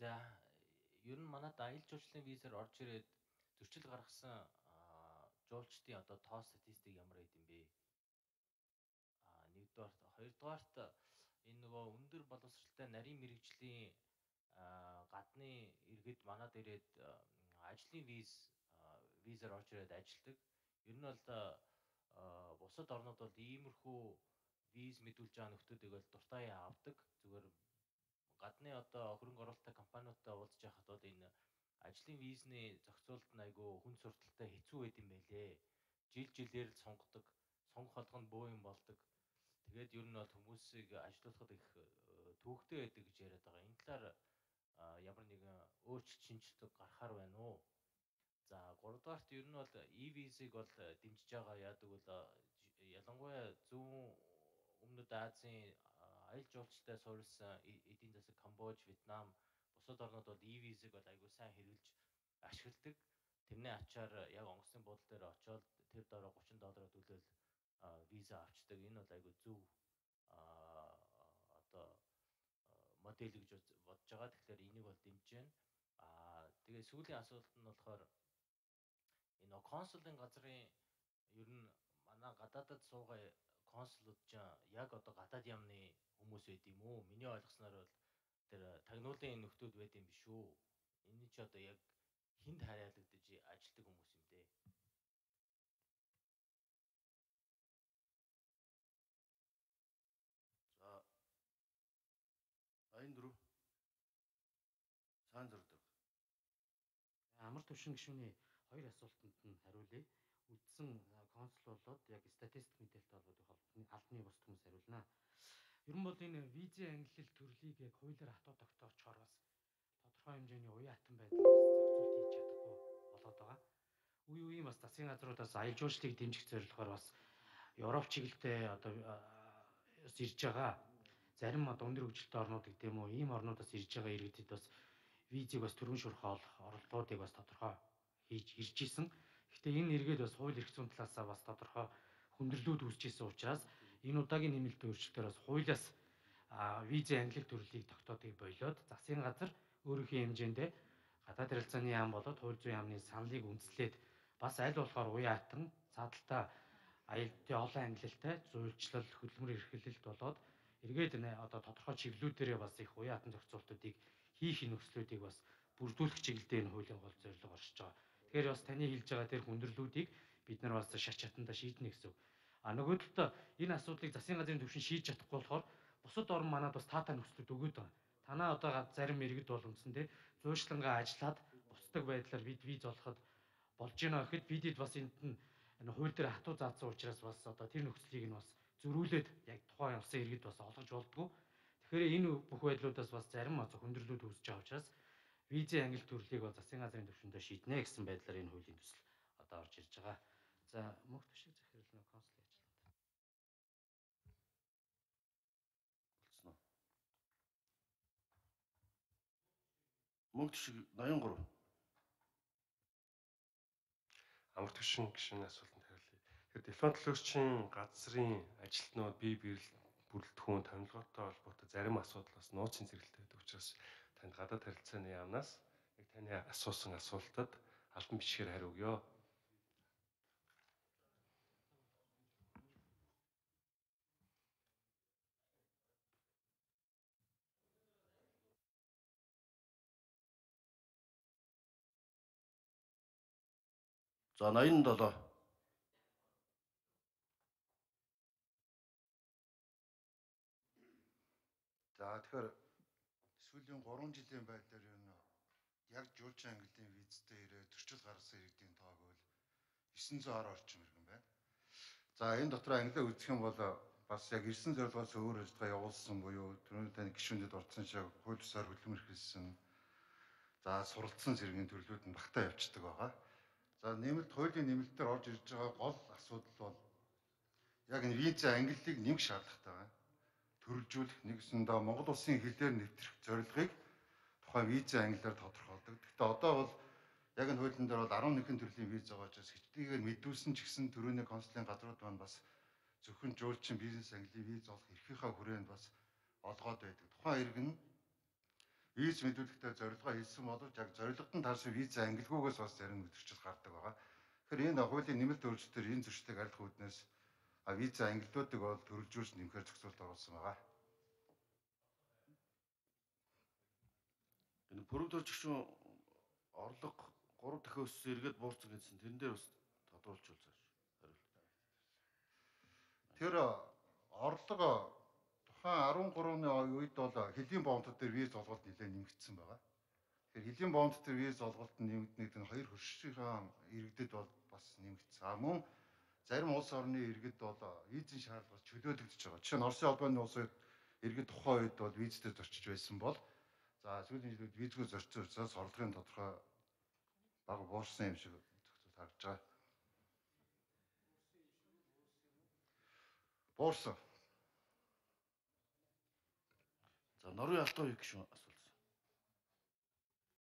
За ер нь манад аялал жуулчлалын визээр орж ирээд зөрчил гаргасан жуулчдын одоо тоо статистик ямар байд юм бэ? А нэгдүгээр хоёрдугаарт энэ нөгөө өндөр боловсралтай нарийн мэрэгжлийн гадны иргэд манад ирээд ажлын виз визээр орж ирээд ажилдаг. Ер нь бол бусад орнууд бол иймэрхүү виз мэдүүлж байгаа нөхдүүдийг бол дуртай авдаг. Зүгээр гадны одоо хөрөнгө оруулалттай компаниудтай уулзж байхад бол энэ ажлын визний зохицуулалт нь айгүй хүн сурталтай хэцүү байд юм байлээ. Жил жилээр л сонгодог, сонгох болгонд бөө юм болдог. Тэгээд ер нь бол хүмүүсийг ажилуулахад их э, төвөгтэй байдаг гэж яриад байгаа. Энэ талаар ямар нэгэн өөрчлөлт шинжилгээ гарахаар байна уу? За 3 дугаарт ер нь бол e-визийг бол дэмжиж байгаа яадаг бол ялангуяа зүүн өмнөд Азийн аялал жуулчлалтай суурилсан эдийн засаг Камбож, Вьетнам бусад орнууд бол e-визийг бол айгүй сайн хэрэгжилж ашигладаг. Тэрний ачаар яг онгоцны буудлын дээр очиод тэр дараа 30 доллараар төлөөл виза авчдаг. Энэ бол айгүй зөв одоо модель гэж бодож байгаа. Тэгэхээр энийг бол дэмжиж байна. Аа тэгээ сүүлийн асуулт нь болохоор энэ консулын газрын ер нь манай гадаадад суугаа консулууд ч яг одоо гадаад яамны хүмүүс байд юм уу? Миний ойлгосноор бол тэр тагнуулын нөхдүүд байд юм биш үү? Энэ ч одоо яг хинд харьяалагдаж ажилтдаг хүмүүс юм дээ. За 84 цаан зурдаг. Амар төвшин гишүүний хоёр асуултанд нь хариулъя. Үдсэн консул болоод яг статистик мэдээлэлтэй холбоотой холбооны албаны бус хүмүүс хариулнаа. Нь бол энэ визийн ангиллал төрлийг яг хуулиар хатуу тогтоочхоор бас тодорхой хэмжээний уян хатан байдал бас зохицуулт хийж чадахгүй болоод байгаа. Үе үеийн бас засгийн газруудаас аялал жуулчлалыг дэмжих зорилгоор бас Европ чиглэлтэй одоо ирж байгаа зарим одоо өндөр хөгжилтэй орнууд гэдэг юм уу ийм орнуудаас ирж байгаа иргэдэд бас визийг бас төрөн шурхаал оролдлуудыг бас тодорхой хийж ирж исэн. Гэхдээ энэ эргээд бас хууль эрх зүйн талаасаа бас тодорхой хүндрэлүүд үүсэж исэн учраас энэ удаагийн нэмэлтийн өөрчлөлтөөр бас хуулиас визийн ангилал төрлийг тогтоодгийг болоод засгийн газар өөрийнхөө хэмжээндээ гадаад харилцааны яам болоод хууль зүйн яамны саналыг үндэслээд бас аль болохоор уян хатан цаадалтаа аялалтын олон ангилалтай зуйлчлал хөдөлмөр эрхлэлт болоод эргээд одоо тодорхой чиглэлүүдээрээ бас их уян хатан зохицуултуудыг хийх нөхцлүүдийг бас бүрдүүлэх чиглэлдээ энэ хуулийн гол зорилго оршиж байгаа. Тэгэхээр бас таны хэлж байгаа тэр хүндрэлүүдийг бид нар бас шат чатанда шийднэ гэсэн. А нөгөө талд энэ асуудлыг засгийн газрын төвшин шийдэж чадахгүй болохоор бусад орн манад бас таатай нөхцөлд өгöd байгаа. Танаа одоо зарим иргэд бол үндсэн те зуушлангаа ажиллаад буцдаг байдлаар бид виз олоход болж байна гэхэд бидэд бас энд нь хууль дээр хатуу заасан учраас бас одоо тэр нөхцөлийг нь бас зөрүүлээд яг тухайн улсын иргэд бас олгож болдгоо. Тэгэхээр энэ бүх байдлуудаас бас зарим хөндөрлүүд үүсэж байгаа учраас визийн ангил төрлийг бол засгийн газрын төвшөндөө шийднэ гэсэн байдлаар энэ хуулийн төсөл одоо орж ирж байгаа. За мөнх төшиг Мөнх төшиг 83. Амар төшин гişүн асуултанд хариулъя. Тэгэхээр телефон төлөөгчийн газрын ажилтнууд бие бүрэлдэхүүн томилгоотой холбоотой зарим асуудал бас нууцын зэрэгтэй байдаг учраас танд гадаад харилцааны яамнаас яг таны асуусан асуултад албан бичгээр хариу өгье. За 87. За тэгэхээр сүүлийн 3 жилийн байдлаар юу яг жуулчин английн визтэй ирээ төрчил гаргасан иргэдийн тоог бол 900 орчим иргэн байна. За энэ дотор англиа үзэх юм бол бас яг ирсэн зорилгоос өөр ажиллагаа явуулсан буюу түрүүний таны гишүүндэд орцсон шиг хууль ёсоор хөдөлмөр хэлсэн за суралцсан зэргийн төрлүүд нь багтаа явцдаг байгаа. За нэмэлт хуулийн нэмэлтээр орж ирж байгаа гол асуудал бол яг энэ виза ангиллыг нэмэх шаардлагатай байна төрөлжүүлэх нэгсэндээ Монгол улсын хилээр нэвтрэх зорилгыг тухайн виза англиар тодорхойлдог. Гэхдээ одоо бол яг энэ хуулийн дээр бол 11 төрлийн виз байгаа учраас хичнээн мэдүүлсэн ч гэсэн төрөний консулын газрууд маань бас зөвхөн жуулчин бизнес англи виз олох эрхийнхаа хүрээнд бас олгоод байдаг. Тухайн иргэн виз мэдүүлэхдээ зорилгоо хэлсэн боловч яг зорилгод нь таарсан виз ангилгүйгээс бас зарим өдөрчил гардаг байгаа. Тэгэхээр энэ хуулийн нэмэлт өөрчлөлтөөр энэ зөрчилтэйг арилгах үүднээс виз ангиллуудыг бол төрөлжүүлж нэмэхээр зохицуулт оруулсан байгаа. Энэ бүрэгдүүлж гişүн орлого 3 дахин өссөн эргээд буурсан гэсэн тэрэн дээр бас тодруулж. Хариулт. Тэр орлого тухайн 13-ны үед бол хэлийн боомтод дээр виз олголт нэлээд нэмэгдсэн байгаа. Тэгэхээр хэлийн боомтод дээр виз олголт нэмэгднээд энэ хоёр хөршийнхаа иргэдэд бол бас нэмэгдсэн. А мөн зарим улс орны иргэд бол визийн шаардлагаас чөлөөлөгдөж байгаа. Жишээ нь Оросын албаны улсад иргэд тухайн үед бол визтэй зорчиж байсан бол за сүүлийн жилүүд визгүй зорчсон учраас орлогын тодорхой бага буурсан юм шиг зөвхөн харагдаж байгаа. Буурсан. 나를 약도 육신 왔 어.